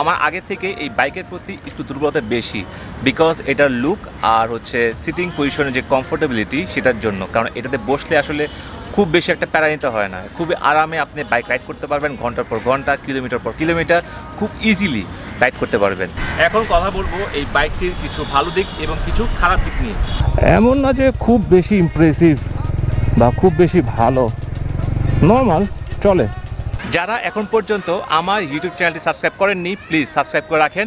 আমার আগে থেকে এই বাইকের প্রতি একটু দুর্বলতা বেশি বিকজ এটার লুক আর হচ্ছে সিটিং পজিশনের যে কমফোর্টেবিলিটি সেটার জন্য। কারণ এটাতে বসলে আসলে খুব বেশি একটা প্যারা নিতে হয় না। খুবই আরামে আপনি বাইক রাইড করতে পারবেন, ঘণ্টার পর ঘণ্টা কিলোমিটার পর কিলোমিটার খুব ইজিলি রাইড করতে পারবেন। এখন কথা বলব এই বাইকটির কিছু ভালো দিক এবং কিছু খারাপ দিক নিয়ে। এমন না যে খুব বেশি ইমপ্রেসিভ বা খুব বেশি ভালো। নর্মাল চলে। যারা এখন পর্যন্ত আমার ইউটিউব চ্যানেলটি সাবস্ক্রাইব করেননি প্লিজ সাবস্ক্রাইব করে রাখেন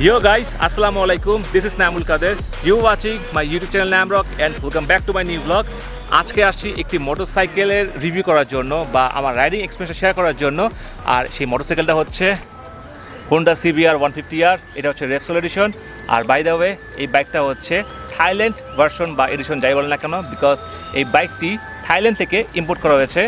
Yo guys, Assalamu alaikum. This is Namul Kader. You watching my YouTube channel Namrock and welcome back to my new vlog. আজকে আসছি একটি মোটরসাইকেলের রিভিউ করার জন্য বা আমার রাইডিং এক্সপিরিয়েন্স শেয়ার করার জন্য আর সেই মোটরসাইকেলটা হচ্ছে Honda CBR one fifty R এটা হচ্ছে রেপসোল এডিশন আর বাই দ্য ওয়ে এই বাইকটা হচ্ছে থাইল্যান্ড ভার্সন বা এডিশন যাই বলেন না কেন বিকজ এই বাইকটি থাইল্যান্ড থেকে ইম্পোর্ট করা হয়েছে।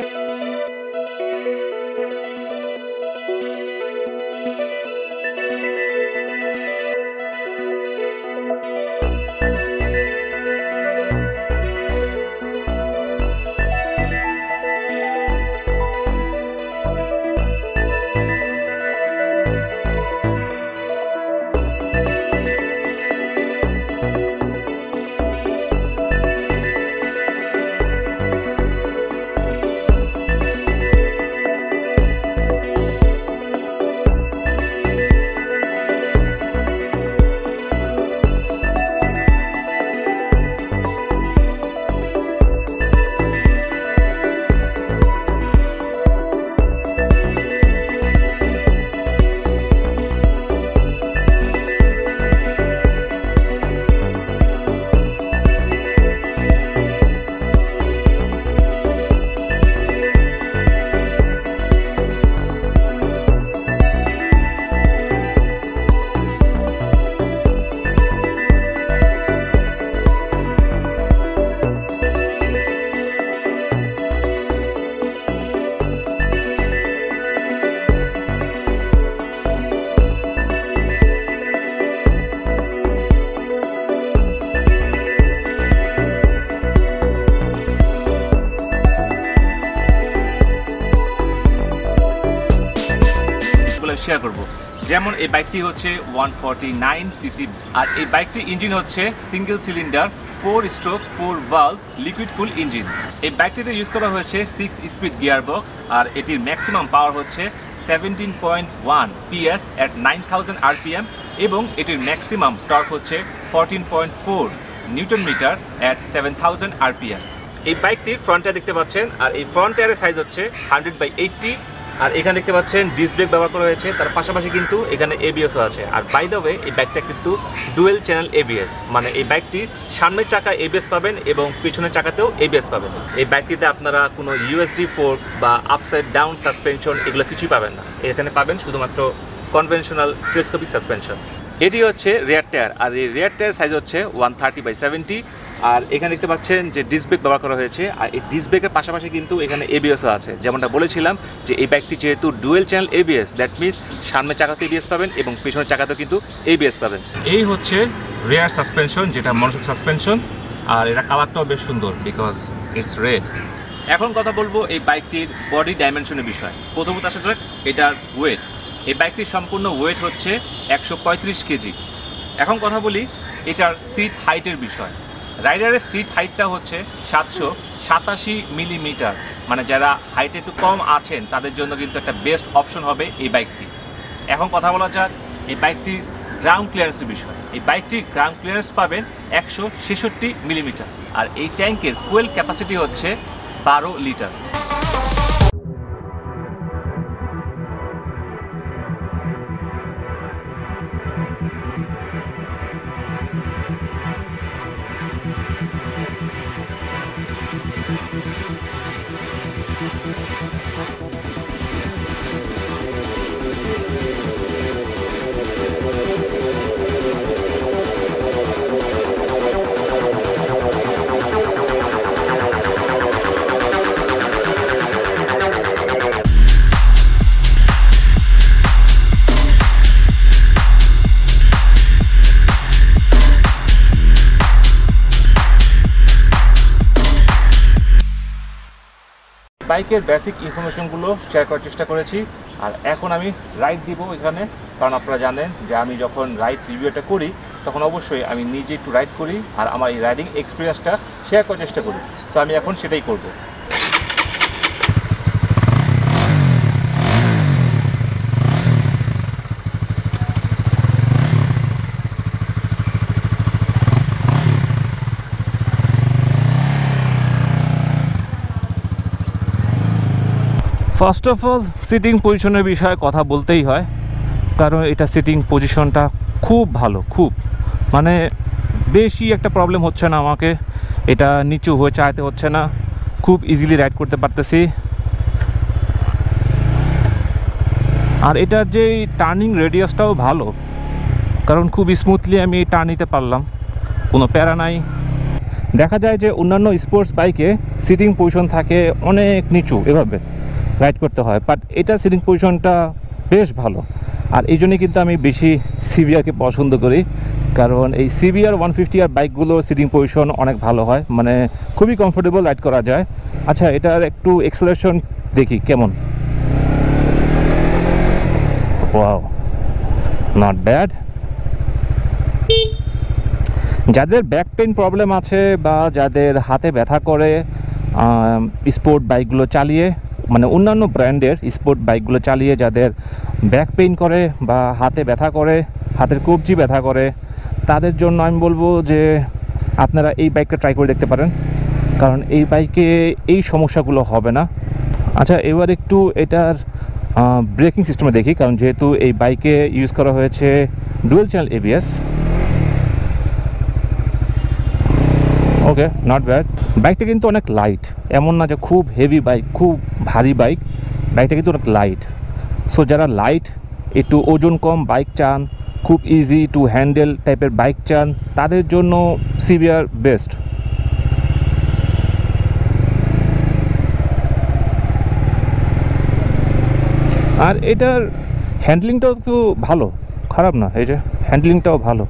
এই বাইকটি হচ্ছে ওয়ান নাইন সিসি আর এই বাইকটির ইঞ্জিন হচ্ছে single cylinder, four stroke, four valve liquid cool engine এই বাইকটিতে ইউজ করা হয়েছে সিক্স স্পিড গিয়ার বক্স আর এটির ম্যাক্সিমাম পাওয়ার হচ্ছে seventeen point one PS at nine thousand RPM এবং এটির ম্যাক্সিমাম টর্ক হচ্ছে fourteen point four newton metre at seven thousand RPM এই বাইকটির ফ্রন্ট দেখতে পাচ্ছেন আর এই ফ্রন্ট টায়ারের সাইজ হচ্ছে হান্ড্রেড বাই এইটটি আর এখানে দেখতে পাচ্ছেন ডিস ব্রেক ব্যবহার করা হয়েছে। তার পাশাপাশি কিন্তু এখানে এবিএসও আছে। আর বাই দ্য ওয়ে এই বাইকটা কিন্তু ডুয়েল চ্যানেল এবিএস মানে এই বাইকটির সামনের চাকা এবিএস পাবেন এবং পিছনের চাকাতেও এবিএস পাবেন। এই বাইকটিতে আপনারা কোনো ইউএসডি ফোর বা আপসাইড ডাউন সাসপেনশন এগুলো কিছুই পাবেন না। এখানে পাবেন শুধুমাত্র কনভেনশনাল টেলিস্কোপি সাসপেনশন এটি হচ্ছে রেয়ার টায়ার আর এই রেয়ার টায়ার সাইজ হচ্ছে ওয়ান থার্টি বাই সেভেন্টি আর এখানে দেখতে পাচ্ছেন যে ডিস ব্রেক ব্যবহার করা হয়েছে। আর এই ডিস ব্রেকের পাশাপাশি কিন্তু এখানে এবিএসও আছে। যেমনটা বলেছিলাম যে এই বাইকটি যেহেতু dual channel ABS that means সামনের চাকাতে এবিএস পাবেন এবং পিছনের চাকাতেও কিন্তু এবিএস পাবেন। এই হচ্ছে রেয়ার সাসপেনশন যেটা মনোসক সাসপেনশন আর এটা কালারটাও বেশ সুন্দর বিকজ ইটস রেড এখন কথা বলব এই বাইকটির বডি ডাইমেনশনের বিষয়। প্রথমত আসা যাক, এটার ওয়েট এই বাইকটির সম্পূর্ণ ওয়েট হচ্ছে একশো পঁয়ত্রিশ কেজি। এখন কথা বলি এটার সিট হাইটের বিষয়। রাইডারের সিট হাইটটা হচ্ছে সাতশো সাতাশি মিলিমিটার। মানে যারা হাইট একটু কম আছেন, তাদের জন্য কিন্তু একটা বেস্ট অপশন হবে এই বাইকটি। এখন কথা বলা যাক এই বাইকটির গ্রাউন্ড ক্লিয়ারেন্সের বিষয়। এই বাইকটির গ্রাউন্ড ক্লিয়ারেন্স পাবেন একশো ছেষট্টি মিলিমিটার। আর এই ট্যাঙ্কের ফুয়েল ক্যাপাসিটি হচ্ছে বারো লিটার। Música বাইকের বেসিক ইনফরমেশনগুলো শেয়ার করার চেষ্টা করেছি। আর এখন আমি রাইড দিব এখানে। কারণ আপনারা জানেন যে আমি যখন রাইড রিভিউটা করি, তখন অবশ্যই আমি নিজে একটু রাইড করি আর আমার এই রাইডিং এক্সপিরিয়েন্সটা শেয়ার করার চেষ্টা করি। তো আমি এখন সেটাই করব। ফার্স্ট অফ অল সিটিং পজিশনের বিষয়ে কথা বলতেই হয়। কারণ এটা সিটিং পজিশনটা খুব ভালো, খুব। মানে বেশি একটা প্রবলেম হচ্ছে না আমাকে। এটা নিচু হয়ে চাইতে হচ্ছে না। খুব ইজিলি রাইড করতে পারতেছি। আর এটার যে টার্নিং রেডিয়াসটাও ভালো। কারণ খুব স্মুথলি আমি টার্ন নিতে পারলাম। কোনো প্যারা নাই। দেখা যায় যে অন্যান্য স্পোর্টস বাইকে সিটিং পজিশন থাকে অনেক নিচু এভাবে। রাইড করতে হয় বাট এটা সিটিং পজিশনটা বেশ ভালো। আর এই জন্যই কিন্তু আমি বেশি সিভিআরকে পছন্দ করি, কারণ এই সিভিআর ওয়ান ফিফটি আর বাইকগুলোর সিটিং পজিশন অনেক ভালো হয় মানে খুবই কমফোর্টেবল রাইড করা যায়। আচ্ছা এটার একটু এক্সেলেশন দেখি, কেমন? ওয়াও নট ব্যাড যাদের ব্যাক পেন প্রবলেম আছে বা যাদের হাতে ব্যথা করে স্পোর্ট বাইকগুলো চালিয়ে মানে অন্যান্য ব্র্যান্ডের স্পোর্ট বাইকগুলো চালিয়ে যাদের ব্যাক পেইন করে বা হাতে ব্যথা করে, হাতের কবজি ব্যথা করে, তাদের জন্য আমি বলব যে আপনারা এই বাইকটা ট্রাই করে দেখতে পারেন। কারণ এই বাইকে এই সমস্যাগুলো হবে না। আচ্ছা এবার একটু এটার ব্রেকিং সিস্টেমে দেখি, কারণ যেহেতু এই বাইকে ইউজ করা হয়েছে dual channel ABS okay not bad বাইকটা কিন্তু অনেক লাইট এমন না যে খুব হেভি বাইক খুব ভারী বাইক বাইকটা কিন্তু অনেক লাইট সো যারা লাইট একটু ওজন কম বাইক চান, খুব ইজি টু হ্যান্ডেল টাইপের বাইক চান, তাদের জন্য সিভিয়ার বেস্ট আর এটার হ্যান্ডলিংটাও একটু ভালো। খারাপ না, এই যে হ্যান্ডলিংটাও ভালো।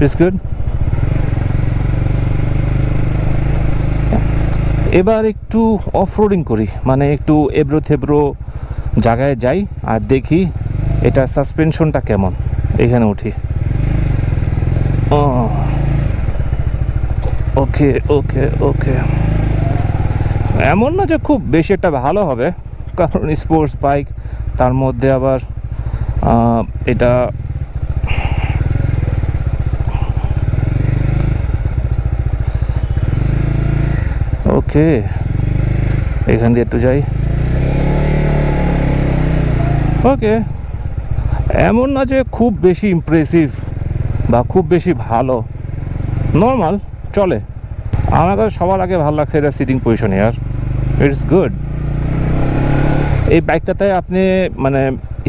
ইটস গুড এবার একটু অফ রোডিং করি মানে একটু এবড়ো থেবড়ো জায়গায় যাই আর দেখি এটা সাসপেনশনটা কেমন। এখানে উঠি। ওকে ওকে ওকে। এমন না যে খুব বেশি একটা ভালো হবে, কারণ স্পোর্টস বাইক তার মধ্যে আবার এটা ওকে, এখান দিয়ে একটু যাই। ওকে, এমন না যে খুব বেশি ইমপ্রেসিভ বা খুব বেশি ভালো। নর্মাল চলে। আমার কাছে সবার আগে ভালো লাগছে এটা seating position yeah it's good এই বাইকটাতে আপনি মানে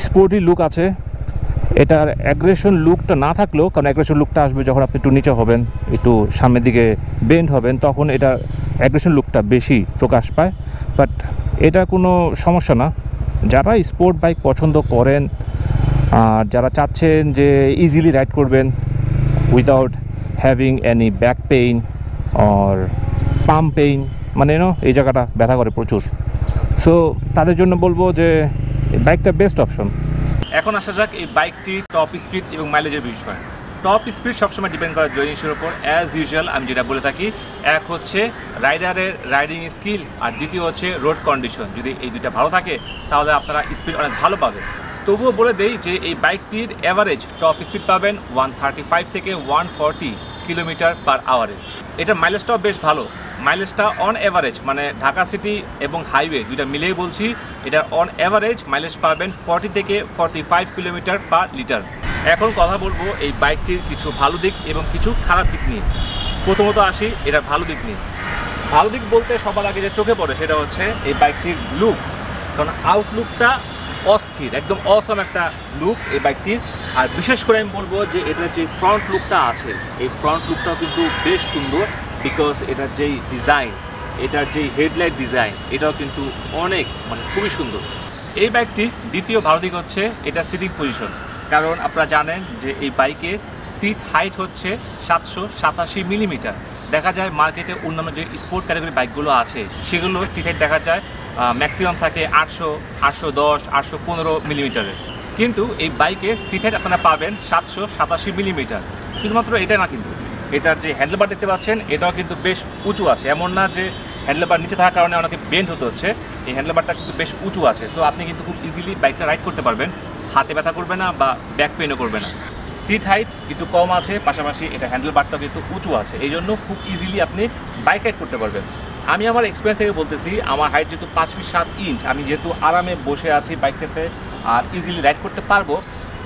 স্পোর্টি লুক আছে। এটার অ্যাগ্রেশন লুকটা না থাকলেও, কারণ অ্যাগ্রেশন লুকটা আসবে যখন আপনি একটু নিচে হবেন, একটু সামনের দিকে বেন্ড হবেন, তখন এটা অ্যাগ্রেশন লুকটা বেশি প্রকাশ পায় বাট এটা কোনো সমস্যা না। যারা স্পোর্ট বাইক পছন্দ করেন, আর যারা চাচ্ছেন যে ইজিলি রাইড করবেন without having any back pain or palm pain মানে নো এই জায়গাটা ব্যথা করে প্রচুর। সো তাদের জন্য বলব যে বাইকটা বেস্ট অপশন এখন আসা যাক এই বাইকটি টপ স্পিড এবং মাইলেজের বিষয়। টপ স্পিড সবসময় ডিপেন্ড করে দুই জিনিসের উপর অ্যাজ ইউজুয়াল আমি যেটা বলে থাকি, এক হচ্ছে রাইডারের রাইডিং স্কিল আর দ্বিতীয় হচ্ছে রোড কন্ডিশন যদি এই দুইটা ভালো থাকে, তাহলে আপনারা স্পিড অনেক ভালো পাবেন। তবুও বলে দেই যে এই বাইকটির অ্যাভারেজ টপ স্পিড পাবেন ওয়ান থেকে ওয়ান কিলোমিটার পার আওয়ারে এটা মাইলেজটাও বেশ ভালো। মাইলেজটা অন অ্যাভারেজ মানে ঢাকা সিটি এবং হাইওয়ে দুইটা মিলেই বলছি এটা অন অ্যাভারেজ মাইলেজ পাবেন ফর্টি থেকে ফর্টি কিলোমিটার পার লিটার এখন কথা বলব এই বাইকটির কিছু ভালো দিক এবং কিছু খারাপ দিক নিয়ে। প্রথমত আসি, এটা ভালো দিক নিয়ে। ভালো দিক বলতে সবার আগে যে চোখে পড়ে সেটা হচ্ছে এই বাইকটির লুক কারণ আউটলুকটা অস্থির, একদম অসম একটা লুক এই বাইকটির। আর বিশেষ করে আমি বলব যে এটার যে ফ্রন্ট লুকটা আছে, এই ফ্রন্ট লুকটাও কিন্তু বেশ সুন্দর বিকজ এটার যেই ডিজাইন এটার যেই হেডলাইট ডিজাইন এটাও কিন্তু অনেক মানে খুবই সুন্দর। এই বাইকটির দ্বিতীয় ভালো দিক হচ্ছে এটা সিটিং পজিশন কারণ আপনারা জানেন যে এই বাইকে সিট হাইট হচ্ছে সাতশো সাতাশি মিলিমিটার দেখা যায় মার্কেটে অন্যান্য যে স্পোর্ট ক্যাটাগরি বাইকগুলো আছে সেগুলো সিট হাইট দেখা যায় ম্যাক্সিমাম থাকে আটশো আটশো দশ, আটশো পনেরো মিলিমিটারের কিন্তু এই বাইকে সিট হাইট আপনারা পাবেন সাতশো সাতাশি মিলিমিটার শুধুমাত্র এটা না কিন্তু, এটার যে হ্যান্ডেলবার দেখতে পাচ্ছেন, এটাও কিন্তু বেশ উঁচু আছে। এমন না যে হ্যান্ডেলবার নিচে থাকার কারণে অনেকে বেন্ড হতে হচ্ছে, এই হ্যান্ডেলবারটা কিন্তু বেশ উঁচু আছে। সো আপনি কিন্তু খুব ইজিলি বাইকটা রাইড করতে পারবেন। হাতে ব্যথা করবে না বা ব্যাক পেনও করবে না। সিট হাইট একটু কম আছে, পাশাপাশি এটা হ্যান্ডেল বারটাও কিন্তু উঁচু আছে। এই জন্য খুব ইজিলি আপনি বাইক রাইড করতে পারবেন। আমি আমার এক্সপিরিয়েন্স থেকে বলতেছি, আমার হাইট যেহেতু পাঁচ ফিট সাত ইঞ্চ আমি যেহেতু আরামে বসে আছি বাইকটাতে আর ইজিলি রাইড করতে পারব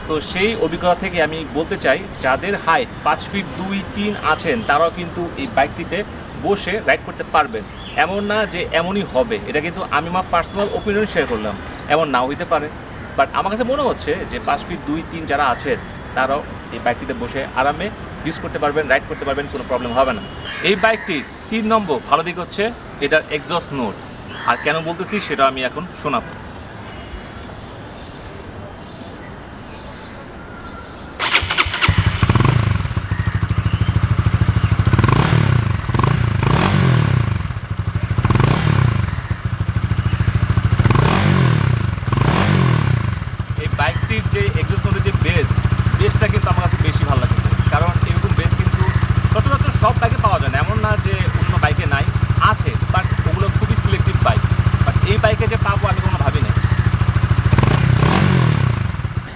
সো সেই অভিজ্ঞতা থেকে আমি বলতে চাই, যাদের হাইট পাঁচ ফিট দুই, তিন আছেন, তারাও কিন্তু এই বাইকটিতে বসে রাইড করতে পারবেন। এমন না যে এমনই হবে, এটা কিন্তু আমি আমার পার্সোনাল ওপিনিয়ন শেয়ার করলাম। এমন নাও হইতে পারে। বাট আমার কাছে মনে হচ্ছে যে পাঁচ ফিট দুই, তিন যারা আছেন, তারাও এই বাইকটিতে বসে আরামে ইউজ করতে পারবেন রাইড করতে পারবেন, কোনো প্রবলেম হবে না। এই বাইকটির তিন নম্বর ভালো দিক হচ্ছে, এটার এক্সস্ট নোট আর কেন বলতেছি সেটা আমি এখন শোনাবো এই বাইকটির যে এক্সস্ট নোটের যে বেস বেসটা কিন্তু আমার কাছে বেশি ভালো লাগছে কারণ এরকম বেস কিন্তু সচরাচর সব বাইকে পাওয়া যায় না এমন না যে অন্য বাইকে নাই আছে বাট ওগুলো খুবই সিলেক্টিভ বাইক বাট এই বাইকে যে পাবো আমি কোনো ভাবি না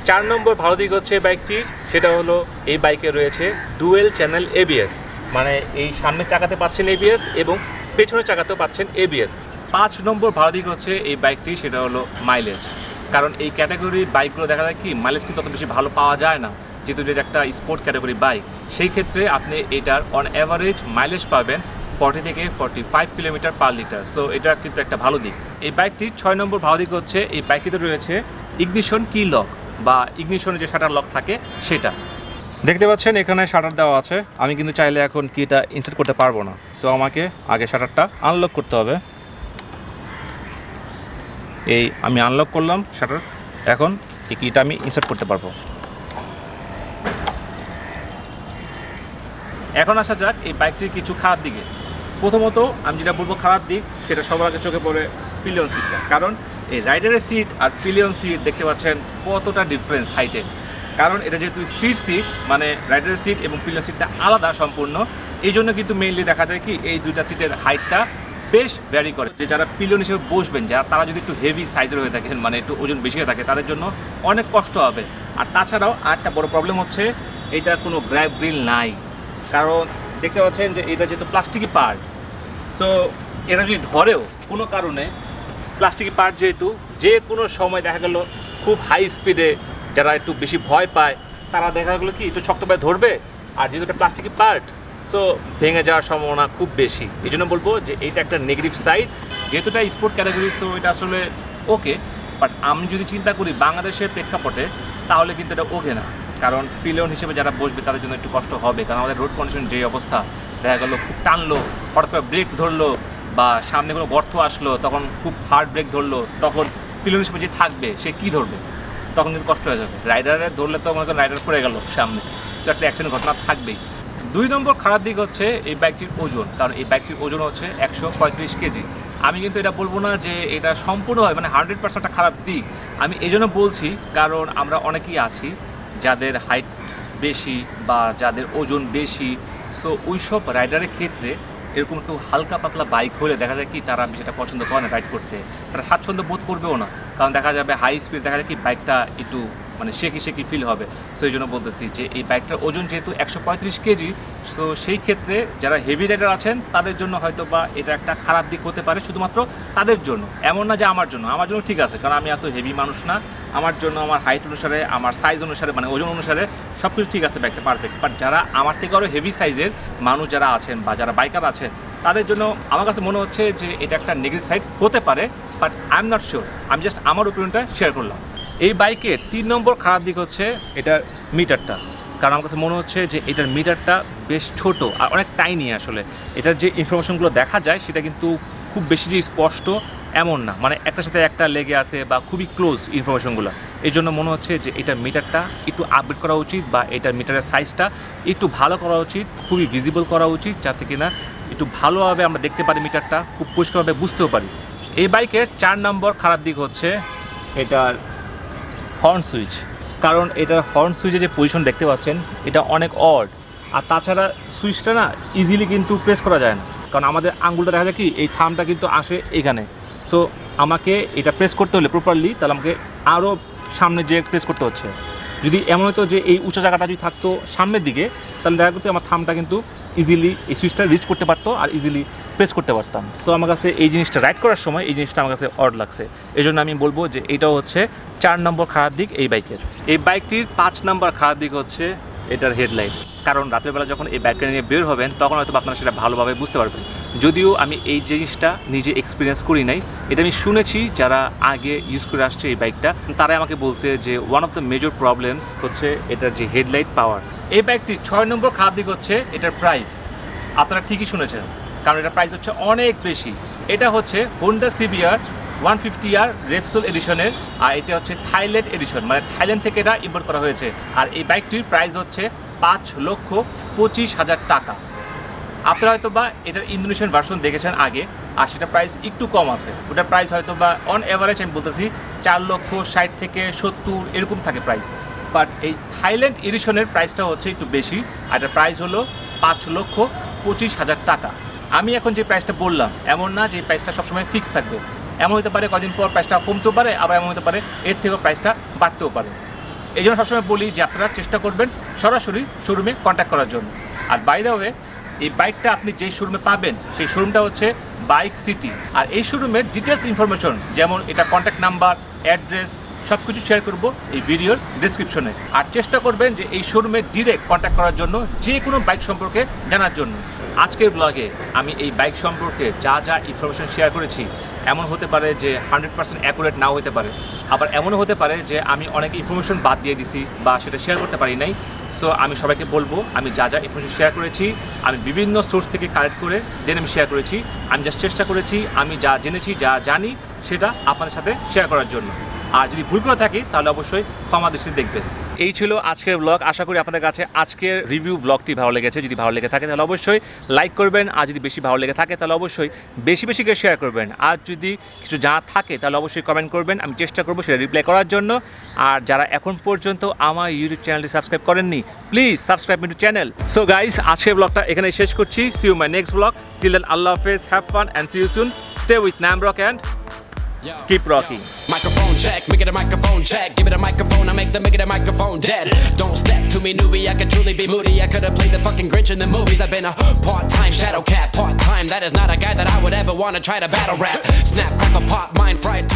চার নম্বর ভালো দিক হচ্ছে বাইকটির, সেটা হলো এই বাইকে রয়েছে ডুয়েল চ্যানেল এবিএস মানে এই সামনের চাকাতে পাচ্ছেন এবিএস এবং পেছনের চাকাতেও পাচ্ছেন এবিএস পাঁচ নম্বর ভালো দিক হচ্ছে এই বাইকটি, সেটা হলো মাইলেজ কারণ এই ক্যাটাগরির বাইকগুলো দেখা যায় কি মাইলেজ কিন্তু অত বেশি ভালো পাওয়া যায় না। যেহেতু এটা একটা স্পোর্ট ক্যাটাগরি বাইক সেই ক্ষেত্রে আপনি এটার অন অ্যাভারেজ মাইলেজ পাবেন ফর্টি থেকে forty five kilometre per litre so এটা কিন্তু একটা ভালো দিক। এই বাইকটির ছয় নম্বর ভালো দিক হচ্ছে, এই বাইকটিতে রয়েছে ইগনিশন কি লক বা ইগনিশনের যে শাটার লক থাকে সেটা। দেখতে পাচ্ছেন এখানে শাটার দেওয়া আছে। আমি কিন্তু চাইলে এখন কিটা ইনসার্ট করতে পারব না। সো আমাকে আগে শাটারটা আনলক করতে হবে। এই আমি আনলক করলাম শাটার। এখন এই কিটা আমি ইনসার্ট করতে পারব। এখন আসা যাক এই বাইকটির কিছু খারাপ দিকে। প্রথমত আমি যেটা বলব খারাপ দিক সেটা সবার আগে চোখে পড়ে পিলিয়ন সিটটা। কারণ এই রাইডারের সিট আর পিলিয়ন সিট দেখতে পাচ্ছেন কতটা ডিফারেন্স হাইটে কারণ এটা যেহেতু স্পিড সিট মানে রাইডারের সিট এবং পিলিয়ন সিটটা আলাদা সম্পূর্ণ। এই জন্য কিন্তু মেইনলি দেখা যায় কি, এই দুইটা সিটের হাইটটা বেশ ভ্যারি করে। যে যারা পিলিয়ন হিসেবে বসবেন, যারা তারা যদি একটু হেভি সাইজের হয়ে থাকেন মানে একটু ওজন বেশি হয়ে থাকে, তাদের জন্য অনেক কষ্ট হবে। আর তাছাড়াও আরেকটা বড় প্রবলেম হচ্ছে, এটা কোনো গ্র্যাব গ্রিল নাই। কারণ দেখতে পাচ্ছেন যে এটা যেহেতু প্লাস্টিকই পার্ট সো এটা যদি ধরেও কোনো কারণে প্লাস্টিকের পার্ট যেহেতু যে কোনো সময় দেখা গেল খুব হাই স্পিডে যারা একটু বেশি ভয় পায়, তারা দেখা গেলো কি একটু শক্ত পায়ে ধরবে, আর যেহেতু এটা প্লাস্টিকের পার্ট সো ভেঙে যাওয়ার সম্ভাবনা খুব বেশি। এই জন্য বলব যে এইটা একটা নেগেটিভ সাইড যেহেতু এটা স্পোর্ট ক্যাটাগরি সো এটা আসলে ওকে বাট আমি যদি চিন্তা করি বাংলাদেশের প্রেক্ষাপটে, তাহলে কিন্তু এটা ওকে না। কারণ পিলিয়ন হিসেবে যারা বসবে, তাদের জন্য একটু কষ্ট হবে, কারণ আমাদের রোড কন্ডিশন যে অবস্থা, দেখা গেলো খুব টানলো, হঠাৎ করে ব্রেক ধরলো বা সামনে কোনো গর্ত আসলো, তখন খুব হার্ড ব্রেক ধরলো, তখন পিলিয়ন হিসেবে যে থাকবে, সে কী ধরবে? তখন কিন্তু কষ্ট হয়ে যাবে। রাইডারে ধরলে তো মনে রাইডার পড়ে গেল সামনে। সো একটা অ্যাক্সিডেন্ট ঘটনা থাকবেই। দুই নম্বর খারাপ দিক হচ্ছে এই বাইকটির ওজন, কারণ এই বাইকটির ওজন হচ্ছে একশো পঁয়ত্রিশ কেজি। আমি কিন্তু এটা বলব না যে এটা সম্পূর্ণভাবে মানে হান্ড্রেড পার্সেন্টটা খারাপ দিক। আমি এই জন্য বলছি, কারণ আমরা অনেকেই আছি যাদের হাইট বেশি বা যাদের ওজন বেশি। সো ওই সব রাইডারের ক্ষেত্রে এরকম একটু হালকা পাতলা বাইক হলে দেখা যায় কি তারা সেটা পছন্দ করে না রাইড করতে। তারা স্বাচ্ছন্দ্য বোধ করবেও না। কারণ দেখা যাবে হাই স্পিড দেখা যায় কি বাইকটা একটু মানে শেকি শেকি ফিল হবে। সো এই জন্য বলতেছি যে এই বাইকটার ওজন যেহেতু একশো পঁয়ত্রিশ কেজি সো সেই ক্ষেত্রে যারা হেভি রাইডার আছেন, তাদের জন্য হয়তো বা এটা একটা খারাপ দিক হতে পারে শুধুমাত্র তাদের জন্য। এমন না যে আমার জন্য। আমার জন্য ঠিক আছে, কারণ আমি এত হেভি মানুষ না। আমার জন্য, আমার হাইট অনুসারে, আমার সাইজ অনুসারে মানে ওজন অনুসারে সব কিছু ঠিক আছে বাইকটা পারফেক্ট বাট যারা আমার থেকে আরও হেভি সাইজের মানুষ যারা আছেন বা যারা বাইকার আছেন, তাদের জন্য আমার কাছে মনে হচ্ছে যে এটা একটা নেগেটিভ সাইড হতে পারে but I am not sure আমি জাস্ট আমার ওপিনিয়নটা শেয়ার করলাম। এই বাইকের তিন নম্বর খারাপ দিক হচ্ছে এটার মিটারটা কারণ আমার কাছে মনে হচ্ছে যে এটার মিটারটা বেশ ছোট আর অনেক টাইনি আসলে। এটার যে ইনফরমেশনগুলো দেখা যায়, সেটা কিন্তু খুব বেশি যে স্পষ্ট এমন না। মানে একটার সাথে একটা লেগে আছে বা খুবই ক্লোজ ইনফরমেশনগুলো এই জন্য মনে হচ্ছে যে এটা মিটারটা একটু আপডেট করা উচিত বা এটার মিটারের সাইজটা একটু ভালো করা উচিত, খুবই ভিজিবল করা উচিত যাতে কিনা একটু ভালোভাবে আমরা দেখতে পারি মিটারটা খুব পরিষ্কারভাবে বুঝতেও পারি। এই বাইকের চার নম্বর খারাপ দিক হচ্ছে এটার হর্ন সুইচ কারণ এটার হর্ন সুইচের যে পজিশন দেখতে পাচ্ছেন, এটা অনেক অড আর তাছাড়া সুইচটা না ইজিলি কিন্তু প্রেস করা যায় না। কারণ আমাদের আঙ্গুলটা দেখা যায় কি, এই থামটা কিন্তু আসে এখানে। সো আমাকে এটা প্রেস করতে হলে প্রপারলি তাহলে আমাকে আরও সামনে যে প্রেস করতে হচ্ছে। যদি এমন হতো যে এই উঁচু জায়গাটা যদি থাকতো সামনের দিকে, তাহলে দেখা করতে আমার থামটা কিন্তু ইজিলি এই সুইচটা রিচ করতে পারতো আর ইজিলি প্রেস করতে পারতাম। সো আমার কাছে এই জিনিসটা রাইড করার সময় এই জিনিসটা আমার কাছে অড লাগছে। এই জন্য আমি বলব যে এটাও হচ্ছে চার নম্বর খারাপ দিক এই বাইকের এই বাইকটির পাঁচ নম্বর খারাপ দিক হচ্ছে এটার হেডলাইট কারণ রাতের বেলা যখন এই বাইকটা নিয়ে বের হবেন, তখন হয়তো আপনারা সেটা ভালোভাবে বুঝতে পারবেন। যদিও আমি এই জিনিসটা নিজে এক্সপিরিয়েন্স করি নাই, এটা আমি শুনেছি যারা আগে ইউজ করে আসছে এই বাইকটা তারাই আমাকে বলছে যে one of the major problems হচ্ছে এটার যে হেডলাইট পাওয়ার এই বাইকটি ছয় নম্বর খারাপ দিক হচ্ছে এটার প্রাইস আপনারা ঠিকই শুনেছেন, কারণ এটার প্রাইস হচ্ছে অনেক বেশি। এটা হচ্ছে Honda CBR one fifty R Repsol এডিশনের আর এটা হচ্ছে থাইল্যান্ড এডিশন মানে থাইল্যান্ড থেকে এটা ইম্পোর্ট করা হয়েছে। আর এই বাইকটির প্রাইস হচ্ছে পাঁচ লক্ষ পঁচিশ হাজার টাকা। আপনারা হয়তো বা এটার ইন্দোনেশিয়ান ভার্সন দেখেছেন আগে, আর সেটা প্রাইস একটু কম আছে। ওটার প্রাইস হয়তো বা অন অ্যাভারেজ আমি বলতেছি চার লক্ষ ষাট থেকে সত্তর, এরকম থাকে প্রাইস বাট এই থাইল্যান্ড এডিশনের প্রাইসটা হচ্ছে একটু বেশি, আর এটার প্রাইস হলো পাঁচ লক্ষ পঁচিশ হাজার টাকা। আমি এখন যে প্রাইসটা বললাম, এমন না যে প্রাইসটা সবসময় ফিক্স থাকবে। এমন হতে পারে কদিন পর প্রাইসটা কমতেও পারে, আবার এমন হতে পারে এর থেকেও প্রাইসটা বাড়তেও পারে। এই জন্য সবসময় বলি যে আপনারা চেষ্টা করবেন সরাসরি শোরুমে কন্ট্যাক্ট করার জন্য। আর বাই দ্য এই বাইকটা আপনি যেই শোরুমে পাবেন, সেই শোরুমটা হচ্ছে বাইক সিটি আর এই শোরুমের ডিটেলস ইনফরমেশন যেমন এটা কন্ট্যাক্ট নাম্বার অ্যাড্রেস সব কিছু শেয়ার করব এই ভিডিওর ডিসক্রিপশনে আর চেষ্টা করবেন যে এই শোরুমে ডিরেক্ট কন্ট্যাক্ট করার জন্য যে কোনো বাইক সম্পর্কে জানার জন্য। আজকের ব্লগে আমি এই বাইক সম্পর্কে যা যা ইনফরমেশন শেয়ার করেছি এমন হতে পারে যে হান্ড্রেড পার্সেন্ট অ্যাকুরেট নাও হতে পারে। আবার এমনও হতে পারে যে আমি অনেক ইনফরমেশন বাদ দিয়ে দিছি বা সেটা শেয়ার করতে পারি নাই। সো আমি সবাইকে বলব, আমি যা যা ইনফরমেশন শেয়ার করেছি, আমি বিভিন্ন সোর্স থেকে কালেক্ট করে দেন আমি শেয়ার করেছি। আমি জাস্ট চেষ্টা করেছি, আমি যা জেনেছি, যা জানি, সেটা আপনাদের সাথে শেয়ার করার জন্য। আর যদি ভুল করে থাকি, তাহলে অবশ্যই ক্ষমা দৃষ্টি দেখবেন। এই ছিল আজকের ব্লগ আশা করি আপনাদের কাছে আজকের রিভিউ ব্লগটি ভালো লেগেছে। যদি ভালো লেগে থাকে তাহলে অবশ্যই লাইক করবেন। আর যদি বেশি ভালো লেগে থাকে তাহলে অবশ্যই বেশি বেশি করে শেয়ার করবেন। আর যদি কিছু জানা থাকে তাহলে অবশ্যই কমেন্ট করবেন। আমি চেষ্টা করব সেটা রিপ্লাই করার জন্য। আর যারা এখন পর্যন্ত আমার ইউটিউব চ্যানেলটি সাবস্ক্রাইব করেননি please subscribe to channel so guys আজকের ব্লগটা এখানে শেষ করছি। See you my next blog till then আল্লাহ হাফেজ। Have fun and see you soon stay with nam rock and keep rocking check, make it a microphone check. Give it a microphone, I make the make it a microphone dead. Don't step to me, newbie. I could truly be moody. I could have played the fucking Grinch in the movies. I've been a part-time shadow cat, part-time. That is not a guy that I would ever want to try to battle rap. Snap, crackle, pop, mind fried.